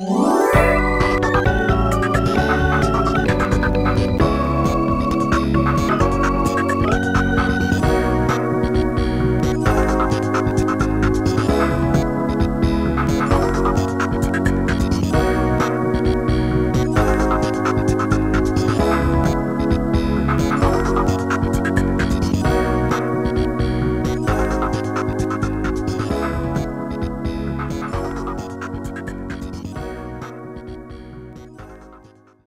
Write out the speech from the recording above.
Música